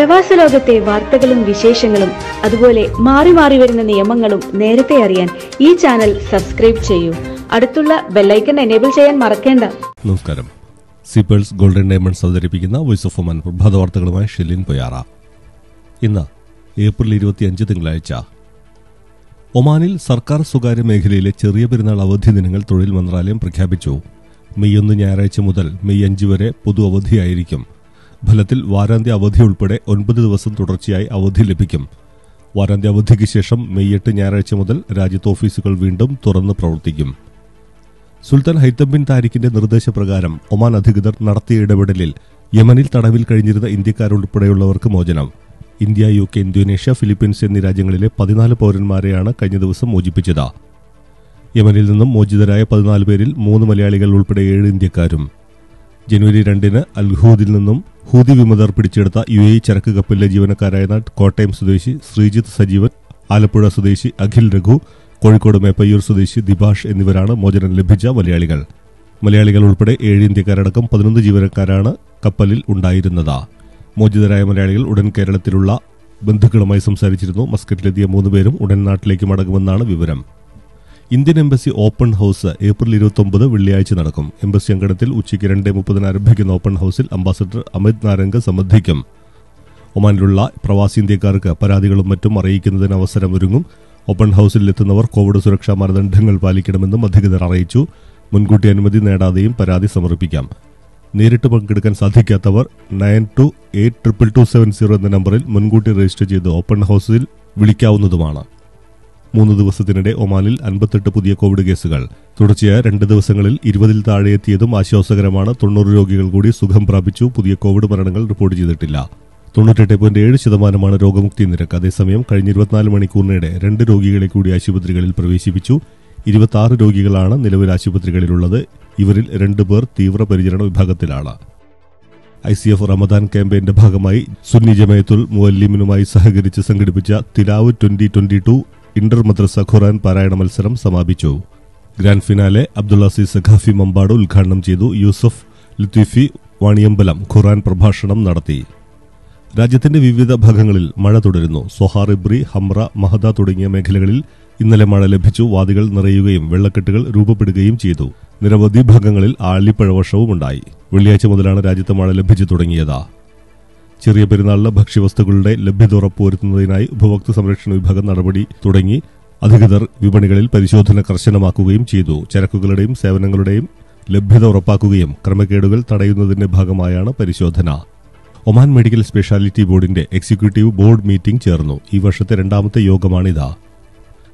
പ്രവാസ ലോകത്തെ വാർത്തകളും വിശേഷങ്ങളും അതുപോലെ മാറി മാറി വരുന്ന നിയമങ്ങളും നേരത്തെ അറിയാൻ ഈ ചാനൽ സബ്സ്ക്രൈബ് ചെയ്യൂ. അടുത്തുള്ള ബെല്ലൈക്കൺ എനേബിൾ ചെയ്യാൻ മറക്കേണ്ട. നമസ്കാരം. സിപ്പേഴ്സ് ഗോൾഡൻ ഡയമണ്ട്സ് അവതരിപ്പിക്കുന്ന വോയിസ് ഓഫ് ഒമൻ പ്രഭാത വാർത്തകളുമായി ഷെലിൻ പൊയാറ. ഇന്ന് ഏപ്രിൽ ഇരുപത്തിയഞ്ച് തിങ്കളാഴ്ച. ഒമാനിൽ സർക്കാർ സ്വകാര്യ മേഖലയിലെ ചെറിയ പെരുന്നാൾ അവധി ദിനങ്ങൾ തൊഴിൽ മന്ത്രാലയം പ്രഖ്യാപിച്ചു. മെയ് ഒന്ന് ഞായറാഴ്ച മുതൽ മെയ് അഞ്ച് വരെ പൊതു അവധിയായിരിക്കും. ഫലത്തിൽ വാരാന്ത്യ അവധി ഉൾപ്പെടെ ഒൻപത് ദിവസം തുടർച്ചയായി അവധി ലഭിക്കും. വാരാന്ത്യ അവധിക്ക് ശേഷം മെയ് എട്ട് ഞായറാഴ്ച മുതൽ രാജ്യത്ത് ഓഫീസുകൾ വീണ്ടും തുറന്ന് പ്രവർത്തിക്കും. സുൽത്താൻ ഹൈത്തം ബിൻ താരിഖിന്റെ നിർദ്ദേശപ്രകാരം ഒമാൻ അധികൃതർ നടത്തിയ ഇടപെടലിൽ യമനിൽ തടവിൽ കഴിഞ്ഞിരുന്ന ഇന്ത്യക്കാരുൾപ്പെടെയുള്ളവർക്ക് മോചനം. India U K Indonesia Philippines എന്നീ രാജ്യങ്ങളിലെ പതിനാല് പൗരന്മാരെയാണ് കഴിഞ്ഞ ദിവസം മോചിപ്പിച്ചത്. യമനിൽ നിന്നും മോചിതരായ പതിനാല് പേരിൽ മൂന്ന് മലയാളികൾ ഉൾപ്പെടെ ഏഴ് ഇന്ത്യക്കാരും. ജനുവരി രണ്ടിന് അൽഹൂദിൽ നിന്നും ഹൂതി വിമതർ പിടിച്ചെടുത്ത യു എ ചരക്ക് കപ്പലിലെ ജീവനക്കാരായ കോട്ടയം സ്വദേശി ശ്രീജിത്ത് സജീവൻ ആലപ്പുഴ സ്വദേശി അഖിൽ രഘു കോഴിക്കോട് മേപ്പയ്യൂർ സ്വദേശി ദിഭാഷ് എന്നിവരാണ് മോചനം ലഭിച്ച മലയാളികൾ. മലയാളികൾ ഉൾപ്പെടെ ഏഴ് ഇന്ത്യക്കാരടക്കം പതിനൊന്ന് ജീവനക്കാരാണ് കപ്പലിൽ ഉണ്ടായിരുന്നത്. മോചിതരായ മലയാളികൾ ഉടൻ കേരളത്തിലുള്ള ബന്ധുക്കളുമായി സംസാരിച്ചിരുന്നു. മസ്കറ്റിലെത്തിയ മൂന്ന് പേരും ഉടൻ നാട്ടിലേക്ക് മടങ്ങുമെന്നാണ് വിവരം. Indian embassy open house April ഇരുപത്തൊമ്പത് വെള്ളിയാഴ്ച നടക്കും. എംബസി അങ്കണത്തിൽ ഉച്ചയ്ക്ക് രണ്ട് മുപ്പതിന് ആരംഭിക്കുന്ന ഓപ്പൺ ഹൌസിൽ അംബാസഡർ അമിത് നാരംഗ് സംബന്ധിക്കും. ഒമാനിലുള്ള പ്രവാസി ഇന്ത്യക്കാർക്ക് പരാതികളും മറ്റും അറിയിക്കുന്നതിന് അവസരമൊരുങ്ങും ഓപ്പൺ ഹൌസിൽ എത്തുന്നവർ കോവിഡ് സുരക്ഷാ മാനദണ്ഡങ്ങൾ പാലിക്കണമെന്നും അധികൃതർ അറിയിച്ചു. മുൻകൂട്ടി അനുമതി നേടാതെയും പരാതി സമർപ്പിക്കാം. നേരിട്ട് പങ്കെടുക്കാൻ സാധിക്കാത്തവർ nine two eight triple two seven zero എന്ന നമ്പറിൽ മുൻകൂട്ടി രജിസ്റ്റർ ചെയ്ത് ഓപ്പൺ ഹൌസിൽ വിളിക്കാവുന്നതുമാണ്. മൂന്ന് ദിവസത്തിനിടെ ഒമാനിൽ അൻപത്തെട്ട് പുതിയ കോവിഡ് കേസുകൾ. തുടർച്ചയായ രണ്ട് ദിവസങ്ങളിൽ ഇരുപതിൽ താഴെ എത്തിയതും ആശ്വാസകരമാണ്. തൊണ്ണൂറ് രോഗികൾ കൂടി സുഖം പ്രാപിച്ചു. പുതിയ കോവിഡ് മരണങ്ങൾ റിപ്പോർട്ട് ചെയ്തിട്ടില്ല. തൊണ്ണൂറ്റെട്ട് പോയിന്റ് ഏഴ് ശതമാനമാണ് രോഗമുക്തി നിരക്ക്. അതേസമയം കഴിഞ്ഞ ഇരുപത്തിനാല് മണിക്കൂറിനിടെ രണ്ട് രോഗികളെ കൂടി ആശുപത്രികളിൽ പ്രവേശിപ്പിച്ചു. ഇരുപത്തി രോഗികളാണ് നിലവിൽ ആശുപത്രികളിലുള്ളത്. ഇവരിൽ രണ്ട് പേർ തീവ്രപരിചരണ വിഭാഗത്തിലാണ്. ഐ സി എഫ് റമദാൻ ക്യാമ്പയിന്റെ ഭാഗമായി സുന്നി ജമയത്തുൽ മുവല്ലിമിനുമായി സഹകരിച്ച് സംഘടിപ്പിച്ച തിലാവ് ട്വന്റി ട്വന്റി ടു ഇന്റർ മദ്രസ ഖുറാൻ പാരായണ മത്സരം സമാപിച്ചു. ഗ്രാൻഡ് ഫിനാലെ അബ്ദുള്ളാസി സഖാഫി മമ്പാട് ഉദ്ഘാടനം ചെയ്തു യൂസഫ് ലുത്തീഫി വാണിയമ്പലം ഖുറാൻ പ്രഭാഷണം നടത്തി. രാജ്യത്തിന്റെ വിവിധ ഭാഗങ്ങളിൽ മഴ തുടരുന്നു. സൊഹാർ ഇബ്രി ഹംറ മഹദ തുടങ്ങിയ മേഖലകളിൽ ഇന്നലെ മഴ ലഭിച്ചു. വാദികൾ നിറയുകയും വെള്ളക്കെട്ടുകൾ രൂപപ്പെടുകയും ചെയ്തു. നിരവധി ഭാഗങ്ങളിൽ ആളിപ്പഴവർഷവും ഉണ്ടായി. വെള്ളിയാഴ്ച മുതലാണ് രാജ്യത്ത് മഴ ലഭിച്ചു തുടങ്ങിയത്. ചെറിയ പെരുന്നാളിലെ ഭക്ഷ്യവസ്തുക്കളുടെ ലഭ്യത ഉറപ്പുവരുത്തുന്നതിനായി ഉപഭോക്തൃ സംരക്ഷണ വിഭാഗം നടപടി തുടങ്ങി. അധികൃതർ വിപണികളിൽ പരിശോധന കർശനമാക്കുകയും ചെയ്തു. ചരക്കുകളുടെയും സേവനങ്ങളുടെയും ലഭ്യത ഉറപ്പാക്കുകയും ക്രമക്കേടുകൾ തടയുന്നതിന്റെ ഭാഗമായാണ് പരിശോധന. ഒമാൻ മെഡിക്കൽ സ്പെഷ്യാലിറ്റി ബോർഡിന്റെ എക്സിക്യൂട്ടീവ് ബോർഡ് മീറ്റിംഗ് ചേർന്നു. ഈ വർഷത്തെ രണ്ടാമത്തെ യോഗമാണിത്.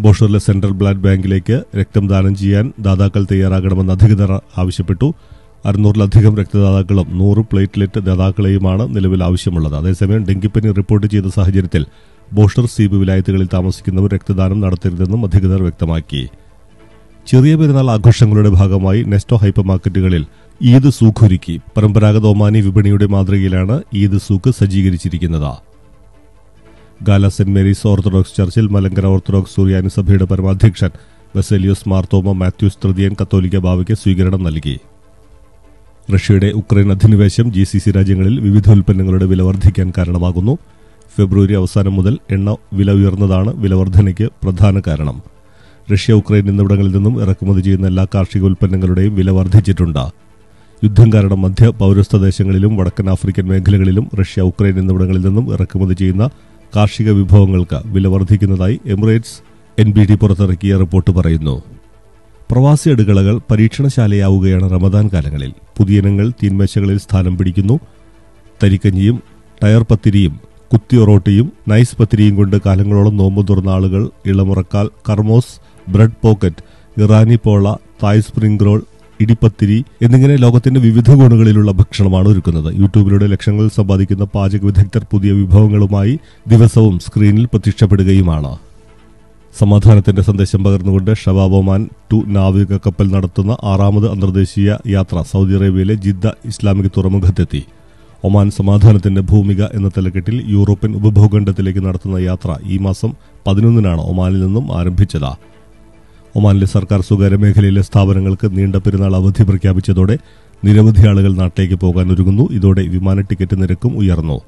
ബോഷറിലെ സെൻട്രൽ ബ്ലഡ് ബാങ്കിലേക്ക് രക്തം ദാനം ചെയ്യാൻ ദാതാക്കൾ തയ്യാറാകണമെന്ന് അധികൃതർ ആവശ്യപ്പെട്ടു. അറുന്നൂറിലധികം രക്തദാതാക്കളും നൂറ് പ്ലേറ്റ്ലെറ്റ് ദാതാക്കളെയുമാണ് നിലവിൽ ആവശ്യമുള്ളത്. അതേസമയം ഡെങ്കിപ്പനി റിപ്പോർട്ട് ചെയ്ത സാഹചര്യത്തിൽ ബോഷർ സീബ് വിലായത്തുകളിൽ താമസിക്കുന്നവർ രക്തദാനം നടത്തരുതെന്നും അധികൃതർ വ്യക്തമാക്കി. ചെറിയ പെരുന്നാൾ ആഘോഷങ്ങളുടെ ഭാഗമായി നെസ്റ്റോ ഹൈപ്പർ മാർക്കറ്റുകളിൽ ഈദ് സൂഖ് ഒരുക്കി പരമ്പരാഗത ഒമാനി വിപണിയുടെ മാതൃകയിലാണ് ഈദ് സൂഖ് സജ്ജീകരിച്ചിരിക്കുന്നത്. ഗാല സെന്റ് മേരീസ് ഓർത്തഡോക്സ് ചർച്ചിൽ മലങ്കര ഓർത്തഡോക്സ് സൂര്യാനി സഭയുടെ പരമാധ്യക്ഷൻ ബസേലിയോസ് മാർത്തോമ മാത്യൂസ് തൃതീയൻ കത്തോലിക്ക ബാവയ്ക്ക് സ്വീകരണം നൽകി. റഷ്യയുടെ ഉക്രൈൻ അധിനിവേശം ജി സി സി രാജ്യങ്ങളിൽ വിവിധ ഉൽപ്പന്നങ്ങളുടെ വില വർദ്ധിക്കാൻ കാരണമാകുന്നു. ഫെബ്രുവരി അവസാനം മുതൽ എണ്ണ വില ഉയർന്നതാണ് വിലവർദ്ധനയ്ക്ക് പ്രധാന കാരണം. റഷ്യ ഉക്രൈൻ എന്നിവിടങ്ങളിൽ നിന്നും ഇറക്കുമതി ചെയ്യുന്ന എല്ലാ കാർഷിക ഉൽപ്പന്നങ്ങളുടെയും വില വർദ്ധിച്ചിട്ടുണ്ട്. യുദ്ധം കാരണം മധ്യ പൗരസ്ത്യ ദേശങ്ങളിലും വടക്കൻ ആഫ്രിക്കൻ മേഖലകളിലും റഷ്യ ഉക്രൈൻ എന്നിവിടങ്ങളിൽ നിന്നും ഇറക്കുമതി ചെയ്യുന്ന കാർഷിക വിഭവങ്ങൾക്ക് വില വർദ്ധിക്കുന്നതായി എമിറേറ്റ്സ് എൻ ബി ഡി പുറത്തിറക്കിയ റിപ്പോർട്ട് പറയുന്നു. പ്രവാസി അടുക്കളകൾ പരീക്ഷണശാലയാവുകയാണ് റമദാൻ കാലങ്ങളിൽ. പുതിയ ഇനങ്ങൾ തീന്മേശകളിൽ സ്ഥാനം പിടിക്കുന്നു. തരിക്കഞ്ഞിയും ടയർ പത്തിരിയും കുത്തിയൊറോട്ടിയും നൈസ് പത്തിരിയും കൊണ്ട് കാലങ്ങളോളം നോമ്പ് തുറന്ന ആളുകൾ ഇളമുറക്കാൽ കർമോസ് ബ്രെഡ് പോക്കറ്റ് ഇറാനി പോള തായ് സ്പ്രിംഗ് റോൾ ഇടിപ്പത്തിരി എന്നിങ്ങനെ ലോകത്തിന്റെ വിവിധ കോണുകളിലുള്ള ഭക്ഷണമാണ് ഒരുക്കുന്നത്. യൂട്യൂബിലൂടെ ലക്ഷങ്ങൾ സമ്പാദിക്കുന്ന പാചക വിദഗ്ധർ പുതിയ വിഭവങ്ങളുമായി ദിവസവും സ്ക്രീനിൽ പ്രത്യക്ഷപ്പെടുകയുമാണ്. സമാധാനത്തിന്റെ സന്ദേശം പകർന്നുകൊണ്ട് ഷവാബ് ഒമാൻ ടു നാവിക കപ്പൽ നടത്തുന്ന ആറാമത് അന്തർദേശീയ യാത്ര സൗദി അറേബ്യയിലെ ജിദ്ദ ഇസ്ലാമിക് തുറമുഖത്തെത്തി. ഒമാൻ സമാധാനത്തിന്റെ ഭൂമിക എന്ന തലക്കെട്ടിൽ യൂറോപ്യൻ ഉപഭൂഖണ്ഡത്തിലേക്ക് നടത്തുന്ന യാത്ര ഈ മാസം പതിനൊന്നിനാണ് ഒമാനിൽ നിന്നും ആരംഭിച്ചത്. ഒമാനിലെ സർക്കാർ സ്വകാര്യ മേഖലയിലെ സ്ഥാപനങ്ങൾക്ക് നീണ്ട പെരുന്നാൾ അവധി പ്രഖ്യാപിച്ചതോടെ നിരവധി ആളുകൾ നാട്ടിലേക്ക് പോകാൻ ഒരുങ്ങുന്നു. ഇതോടെ വിമാന ടിക്കറ്റ് നിരക്കും ഉയർന്നു.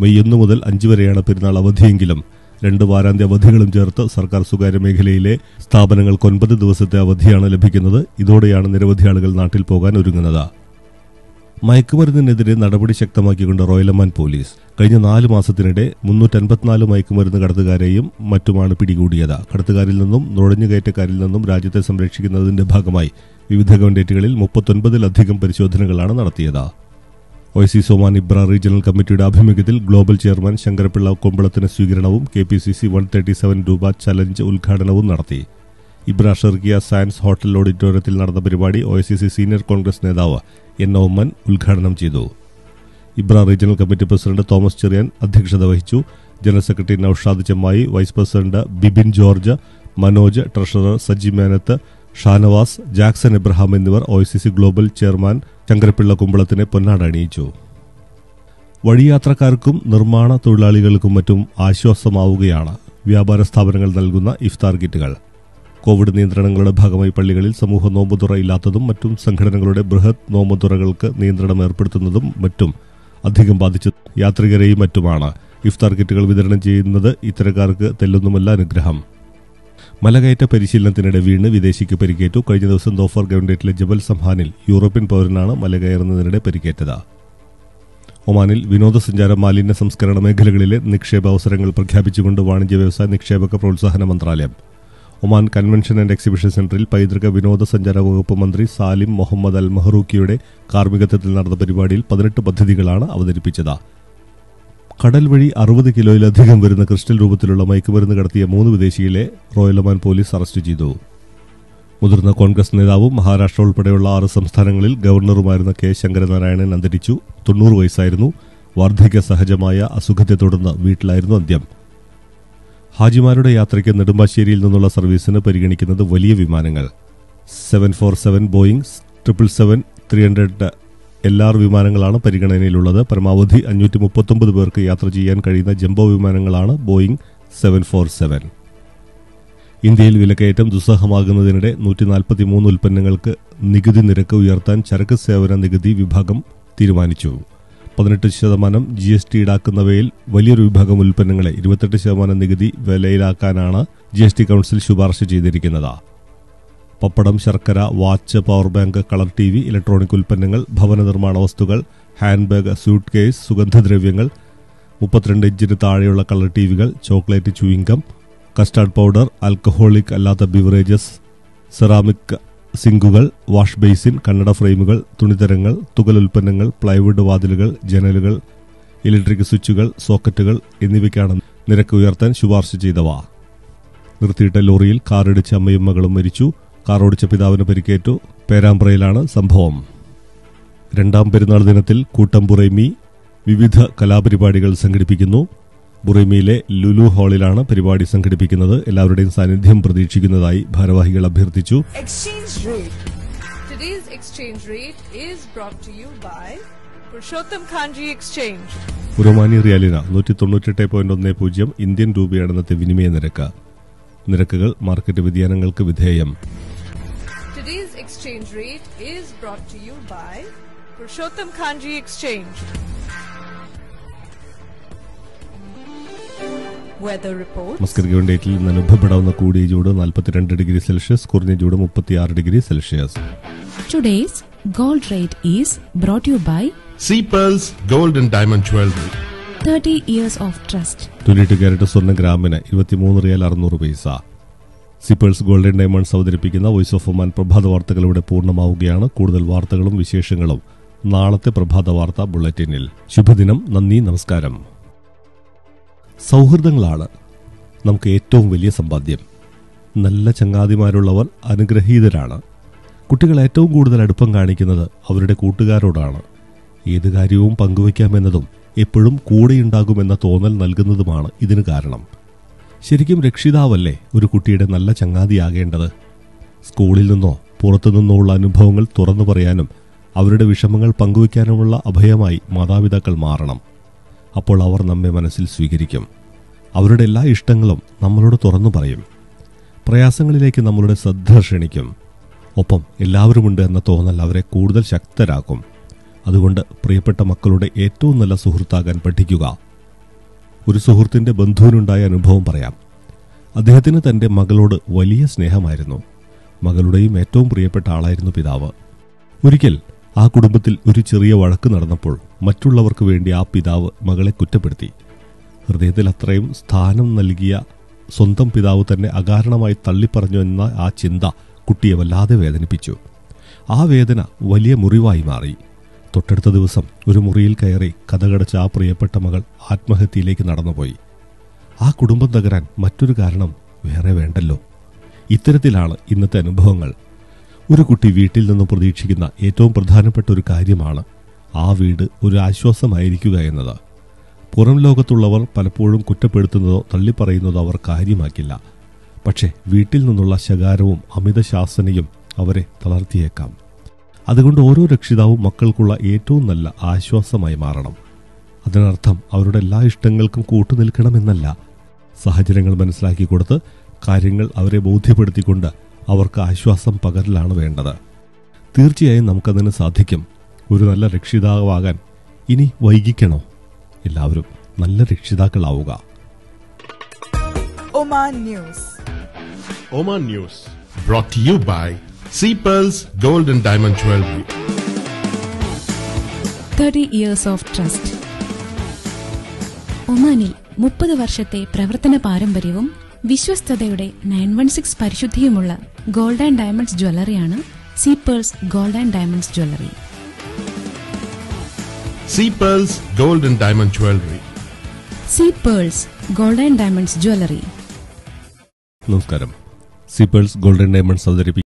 മെയ് ഒന്ന് മുതൽ അഞ്ച് വരെയാണ് പെരുന്നാൾ അവധിയെങ്കിലും രണ്ട് വാരാന്ത്യ അവധികളും ചേർത്ത് സർക്കാർ സ്വകാര്യ മേഖലയിലെ സ്ഥാപനങ്ങൾക്ക് ഒൻപത് ദിവസത്തെ അവധിയാണ് ലഭിക്കുന്നത്. ഇതോടെയാണ് നിരവധി ആളുകൾ നാട്ടിൽ പോകാൻ ഒരുങ്ങുന്നത്. മയക്കുമരുന്നിനെതിരെ നടപടി ശക്തമാക്കിക്കൊണ്ട് റോയലമാൻ പോലീസ് കഴിഞ്ഞ നാല് മാസത്തിനിടെ മുന്നൂറ്റൻപത്തിനാല് മയക്കുമരുന്ന് കടത്തുകാരെയും മറ്റുമാണ് പിടികൂടിയത്. കടത്തുകാരിൽ നിന്നും നുഴഞ്ഞുകയറ്റക്കാരിൽ നിന്നും രാജ്യത്തെ സംരക്ഷിക്കുന്നതിന്റെ ഭാഗമായി വിവിധ ഗവൺമെന്റുകളിൽ മുപ്പത്തൊൻപതിലധികം പരിശോധനകളാണ് നടത്തിയത്. ഒ സി സോമാനി ബ്ര റീജിയണൽ കമ്മിറ്റിയുടെ ആഭിമുഖ്യത്തിൽ ഗ്ലോബൽ ചെയർമാൻ ശങ്കരപിള്ള കൊമ്പളത്തിന് സ്വീകരണവും K P C C one thirty seven രൂപ ചലഞ്ച് ഉദ്ഘാടനവും നടത്തി. ഇബ്ര ഷെർഗിയ സയൻസ് ഹോട്ടൽ ഓഡിറ്റോറിയത്തിൽ നടന്ന പരിപാടി O C C senior Congress നേതാവ് എൻ ഒമ്മൻ ഉദ്ഘാടനം ചെയ്തു. Ibra regional committee president Thomas Cheriyan അധ്യക്ഷത വഹിച്ചു. General secretary Naushad Chemmayi vice president Bibin George Manoj treasurer Saji Menath Shanavas Jackson Abraham എന്നിവർ O C C global chairman Shankarapillai കുമ്പളത്തിനെ പൊന്നാട അണിയിച്ചു. വഴിയാത്രക്കാർക്കും നിർമ്മാണ തൊഴിലാളികൾക്കും മറ്റും ആശ്വാസമാവുകയാണ് വ്യാപാര സ്ഥാപനങ്ങൾ നൽകുന്ന ഇഫ്താർ കിറ്റുകൾ. കോവിഡ് നിയന്ത്രണങ്ങളുടെ ഭാഗമായി പള്ളികളിൽ സമൂഹ നോമ്പുതുറ ഇല്ലാത്തതും മറ്റും സംഘടനകളുടെ ബൃഹത് നോമ്പുതുറകൾക്ക് നിയന്ത്രണം ഏർപ്പെടുത്തുന്നതും മറ്റും അധികം ബാധിച്ച. യാത്രികരെയും മറ്റുമാണ് ഇഫ്താർ കിറ്റുകൾ വിതരണം ചെയ്യുന്നത് ഇത്തരക്കാർക്ക് തെല്ലൊന്നുമല്ല അനുഗ്രഹം. മലകയറ്റ പരിശീലനത്തിനിടെ വീണ് വിദേശിക്ക് പരിക്കേറ്റു. കഴിഞ്ഞ ദിവസം ദോഫർ ഗവൺഡേറ്റിലെ ജബൽ സംഹാനിൽ യൂറോപ്യൻ പൗരനാണ് മലകയറുന്നതിനിടെ പരിക്കേറ്റത്. ഒമാനിൽ വിനോദസഞ്ചാര മാലിന്യ സംസ്കരണ മേഖലകളിലെ നിക്ഷേപ അവസരങ്ങൾ പ്രഖ്യാപിച്ചുകൊണ്ട് വാണിജ്യ വ്യവസായ നിക്ഷേപക പ്രോത്സാഹന മന്ത്രാലയം. ഒമാൻ കൺവെൻഷൻ ആൻഡ് എക്സിബിഷൻ സെന്ററിൽ പൈതൃക വിനോദസഞ്ചാര വകുപ്പ് മന്ത്രി സാലിം മുഹമ്മദ് അൽ മെഹറൂക്കിയുടെ കാർമ്മികത്വത്തിൽ നടന്ന പരിപാടിയിൽ പതിനെട്ട് പദ്ധതികളാണ് അവതരിപ്പിച്ചത്. കടൽ വഴി അറുപത് കിലോയിലധികം വരുന്ന ക്രിസ്റ്റൽ രൂപത്തിലുള്ള മയക്കുമരുന്ന് കടത്തിയ മൂന്ന് വിദേശികളെ റോയൽ പോലീസ് അറസ്റ്റ് ചെയ്തു. മുതിർന്ന കോൺഗ്രസ് നേതാവും മഹാരാഷ്ട്ര ഉൾപ്പെടെയുള്ള ആറ് സംസ്ഥാനങ്ങളിൽ ഗവർണറുമായിരുന്ന കെ ശങ്കരനാരായണൻ അന്തരിച്ചു. തൊണ്ണൂറ് വയസ്സായിരുന്നു. വാർദ്ധക്യ സഹജമായ അസുഖത്തെ തുടർന്ന് വീട്ടിലായിരുന്നു അന്ത്യം. ഹാജിമാരുടെ യാത്രയ്ക്ക് നെടുമ്പാശ്ശേരിയിൽ നിന്നുള്ള സർവീസിന് പരിഗണിക്കുന്നത് വലിയ വിമാനങ്ങൾ. Seven four seven Boeing triple seven three hundred L R വിമാനങ്ങളാണ് പരിഗണനയിലുള്ളത്. പരമാവധി അഞ്ഞൂറ്റി മുപ്പത്തൊമ്പത് പേർക്ക് യാത്ര ചെയ്യാൻ കഴിയുന്ന ജംബോ വിമാനങ്ങളാണ് ബോയിംഗ് സെവൻ ഫോർ സെവൻ. ഇന്ത്യയിൽ വിലക്കയറ്റം ദുസ്സഹമാകുന്നതിനിടെ നൂറ്റി നാൽപ്പത്തി മൂന്ന് ഉൽപ്പന്നങ്ങൾക്ക് നികുതി നിരക്ക് ഉയർത്താൻ ചരക്ക് സേവന നികുതി വിഭാഗം തീരുമാനിച്ചു. പതിനെട്ട് ശതമാനം ജി എസ് ടി ഈടാക്കുന്നവയിൽ വലിയൊരു വിഭാഗം ഉൽപ്പന്നങ്ങളെ ഇരുപത്തെട്ട് ശതമാനം നികുതി വിലയിലാക്കാനാണ് ജി എസ് ടി കൌൺസിൽ ശുപാർശ ചെയ്തിരിക്കുന്നത്. പപ്പടം ശർക്കര watch power bank colour T V electronic ഉൽപ്പന്നങ്ങൾ ഭവന നിർമ്മാണ വസ്തുക്കൾ ഹാൻഡ് ബാഗ് സ്യൂട്ട് കേസ് സുഗന്ധദ്രവ്യങ്ങൾ മുപ്പത്തിരണ്ട് ഇഞ്ചിന് താഴെയുള്ള colour T വികൾ chocolate chewing gum custard powder alcoholic അല്ലാത്ത ബിവറേജസ് സെറാമിക് സിങ്കുകൾ വാഷ് ബേസിൻ കന്നഡ ഫ്രെയിമുകൾ തുണിത്തരങ്ങൾ തുകൽ ഉൽപ്പന്നങ്ങൾ പ്ലൈവുഡ് വാതിലുകൾ ജനലുകൾ ഇലക്ട്രിക് സ്വിച്ചുകൾ സോക്കറ്റുകൾ എന്നിവയ്ക്കാണ് നിരക്ക് ഉയർത്താൻ ശുപാർശ ചെയ്തവ. നിർത്തിയിട്ട ലോറിയിൽ കാറിടിച്ച് അമ്മയും മകളും മരിച്ചു. കാർ ഓടിച്ച പിതാവിന് പരിക്കേറ്റു. പേരാമ്പ്രയിലാണ് സംഭവം. രണ്ടാം പെരുന്നാൾ ദിനത്തിൽ കൂട്ടം ബുറൈമി വിവിധ കലാപരിപാടികൾ സംഘടിപ്പിക്കുന്നു. ബുറൈമിയിലെ ലുലു ഹാളിലാണ് പരിപാടി സംഘടിപ്പിക്കുന്നത്. എല്ലാവരുടെയും സാന്നിധ്യം പ്രതീക്ഷിക്കുന്നതായി ഭാരവാഹികൾ അഭ്യർത്ഥിച്ചു. Today's exchange rate is brought to you by Purushottam Kanji Exchange. ഉറമാനി റിയാലിന നൂറ്റി തൊണ്ണൂറ്റെട്ട് പോയിന്റ് ഒന്ന് പൂജ്യം ഇന്ത്യൻ രൂപയാണ് ഇന്നത്തെ വിനിമയ നിരക്ക്. നിരക്കുകൾ മാർക്കറ്റ് വ്യതിയാനങ്ങൾക്ക് വിധേയം. Exchange rate is brought to you by Purushottam Kanji Exchange. Weather report. മസ്കർ ഗവൺഡേറ്റിൽ നിന്ന് അനുഭവപ്പെടാവുന്ന കൂടിയ ചൂട് നാൽപ്പത്തിരണ്ട് ഡിഗ്രി സെൽഷ്യസ് കുറഞ്ഞ ചൂട് മുപ്പത്തിയാറ് degree Celsius Today's gold rate is brought to you by Sea Pearls Gold and Diamond Jewelry. 30 years of trust. Twenty carat സ്വർണ ഗ്രാമിന് ഇരുപത്തിമൂന്ന് റിയൽ അറുന്നൂറ് പൈസ സിപ്പേഴ്സ് ഗോൾഡൻ ഡയമണ്ട്സ് അവതരിപ്പിക്കുന്ന വോയിസ് ഓഫ് ഒമാൻ പ്രഭാത വാർത്തകളിലൂടെ പൂർണമാവുകയാണ്. കൂടുതൽ വാർത്തകളും വിശേഷങ്ങളും നാളത്തെ പ്രഭാത വാർത്ത ബുള്ളറ്റിനിൽ. ശുഭദിനം നന്ദി നമസ്കാരം. സൗഹൃദങ്ങളാണ് നമുക്ക് ഏറ്റവും വലിയ സമ്പാദ്യം. നല്ല ചങ്ങാതിമാരുള്ളവർ അനുഗ്രഹീതരാണ്. കുട്ടികൾ ഏറ്റവും കൂടുതൽ അടുപ്പം കാണിക്കുന്നത് അവരുടെ കൂട്ടുകാരോടാണ്. ഏത് കാര്യവും പങ്കുവയ്ക്കാമെന്നതും എപ്പോഴും കൂടെയുണ്ടാകുമെന്ന തോന്നൽ നൽകുന്നതുമാണ് ഇതിന് കാരണം. ശരിക്കും രക്ഷിതാവല്ലേ ഒരു കുട്ടിയുടെ നല്ല ചങ്ങാതിയാകേണ്ടത്? സ്കൂളിൽ നിന്നോ പുറത്തു നിന്നോ ഉള്ള അനുഭവങ്ങൾ തുറന്നു പറയാനും അവരുടെ വിഷമങ്ങൾ പങ്കുവയ്ക്കാനുമുള്ള അഭയമായി മാതാപിതാക്കൾ മാറണം. അപ്പോൾ അവർ നമ്മെ മനസ്സിൽ സ്വീകരിക്കും. അവരുടെ എല്ലാ ഇഷ്ടങ്ങളും നമ്മളോട് തുറന്നു പറയും. പ്രയാസങ്ങളിലേക്ക് നമ്മളുടെ ശ്രദ്ധ ക്ഷണിക്കും. ഒപ്പം എല്ലാവരുമുണ്ട് എന്ന തോന്നൽ അവരെ കൂടുതൽ ശക്തരാക്കും. അതുകൊണ്ട് പ്രിയപ്പെട്ട മക്കളുടെ ഏറ്റവും നല്ല സുഹൃത്താകാൻ പഠിക്കുക. ഒരു സുഹൃത്തിന്റെ ബന്ധുവിനുണ്ടായ അനുഭവം പറയാം. അദ്ദേഹത്തിന് തന്റെ മകളോട് വലിയ സ്നേഹമായിരുന്നു. മകളുടെയും ഏറ്റവും പ്രിയപ്പെട്ട ആളായിരുന്നു പിതാവ്. ഒരിക്കൽ ആ കുടുംബത്തിൽ ഒരു ചെറിയ വഴക്ക് നടന്നപ്പോൾ മറ്റുള്ളവർക്ക് വേണ്ടി ആ പിതാവ് മകളെ കുറ്റപ്പെടുത്തി. ഹൃദയത്തിൽ അത്രയും സ്ഥാനം നൽകിയ സ്വന്തം പിതാവ് തന്നെ അകാരണമായി തള്ളിപ്പറഞ്ഞു എന്ന ആ ചിന്ത കുട്ടിയെ വല്ലാതെ വേദനിപ്പിച്ചു. ആ വേദന വലിയ മുറിവായി മാറി. തൊട്ടടുത്ത ദിവസം ഒരു മുറിയിൽ കയറി കഥകടച്ച ആ പ്രിയപ്പെട്ട മകൾ ആത്മഹത്യയിലേക്ക് നടന്നുപോയി. ആ കുടുംബം തകരാൻ മറ്റൊരു കാരണം വേറെ വേണ്ടല്ലോ. ഇത്തരത്തിലാണ് ഇന്നത്തെ അനുഭവങ്ങൾ. ഒരു കുട്ടി വീട്ടിൽ നിന്ന് പ്രതീക്ഷിക്കുന്ന ഏറ്റവും പ്രധാനപ്പെട്ട ഒരു കാര്യമാണ് ആ വീട് ഒരു ആശ്വാസമായിരിക്കുക എന്നത്. പുറം ലോകത്തുള്ളവർ പലപ്പോഴും കുറ്റപ്പെടുത്തുന്നതോ തള്ളിപ്പറയുന്നതോ അവർ കാര്യമാക്കില്ല. പക്ഷേ വീട്ടിൽ നിന്നുള്ള ശകാരവും അമിത ശാസനയും അവരെ തളർത്തിയേക്കാം. അതുകൊണ്ട് ഓരോ രക്ഷിതാവും മക്കൾക്കുള്ള ഏറ്റവും നല്ല ആശ്വാസമായി മാറണം. അതിനർത്ഥം അവരുടെ എല്ലാ ഇഷ്ടങ്ങൾക്കും കൂട്ടുനിൽക്കണമെന്നല്ല. സാഹചര്യങ്ങൾ മനസ്സിലാക്കി കൊടുത്ത് കാര്യങ്ങൾ അവരെ ബോധ്യപ്പെടുത്തിക്കൊണ്ട് അവർക്ക് ആശ്വാസം പകരലാണ് വേണ്ടത്. തീർച്ചയായും നമുക്കതിന് സാധിക്കും. ഒരു നല്ല രക്ഷിതാവാകാൻ ഇനി വൈകിക്കണോ? എല്ലാവരും നല്ല രക്ഷിതാക്കളാവുക. Oman News. Oman News. Brought you you Sea Pearls Gold and Diamond Jewelry. Thirty years of trust ഒമാനിൽ മുപ്പത് വർഷത്തെ പ്രവർത്തന പാരമ്പര്യവും വിശ്വസ്തതയുടെ നയൻ വൺ സിക്സ് പരിശുദ്ധിയുമുള്ള gold and diamonds ജ്വല്ലറിയാണ് Sea Pearls gold and diamonds jewellery Sea Pearls gold and diamond jewellery. Sea Pearls gold and diamonds jewellery നമസ്കാരം സീപ്പേഴ്സ് gold and diamonds അവതരിപ്പിക്കും